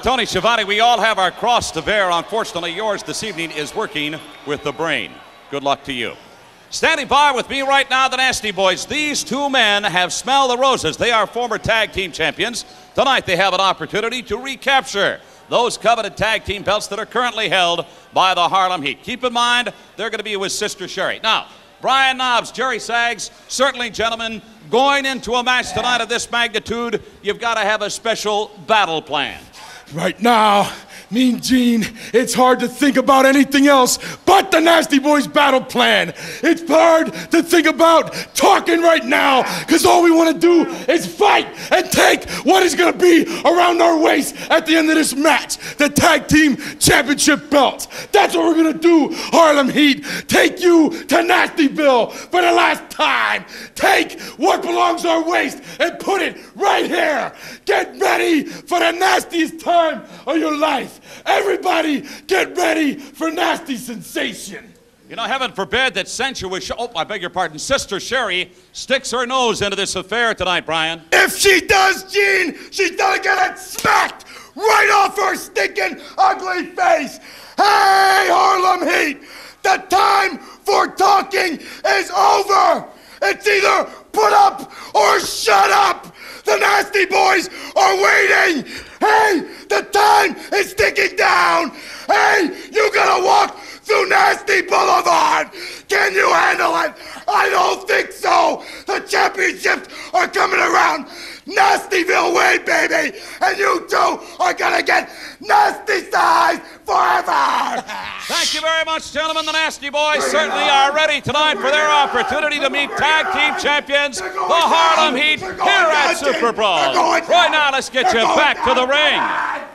Tony Schiavone, we all have our cross to bear. Unfortunately, yours this evening is working with the brain. Good luck to you. Standing by with me right now, the Nasty Boys. These two men have smelled the roses. They are former tag team champions. Tonight, they have an opportunity to recapture those coveted tag team belts that are currently held by the Harlem Heat. Keep in mind, they're going to be with Sister Sherri. Now, Brian Knobbs, Jerry Sags, certainly, gentlemen, going into a match tonight of this magnitude, you've got to have a special battle plan. Right now, Mean Gene, it's hard to think about anything else but the Nasty Boys battle plan. It's hard to think about talking right now because all we want to do is fight and take what is going to be around our waist at the end of this match the tag team championship belts. That's what we're going to do, Harlem Heat. Take you to Nastyville for the last time. Take what belongs our waist and put it right here. Get ready for the nastiest time of your life. Everybody, get ready for nasty sensation. You know, heaven forbid that sensuous, oh, I beg your pardon, Sister Sherri sticks her nose into this affair tonight, Brian. If she does, Gene, she's gonna get it smacked right off her stinking ugly face. Hey, Harlem Heat, the time for talking is over. It's either put up or shut up. The Nasty Boys are waiting. Hey, the time is ticking down. Hey, you gotta walk through Nasty Boulevard. Can you handle it? I don't think so. The championships are coming around Nastyville way, baby. And you two are gonna get nasty. Thank you very much, gentlemen. The Nasty Boys certainly are ready tonight for their opportunity to meet tag team champions, the Harlem Heat, here at Super Brawl. Right now, let's get you back to the ring.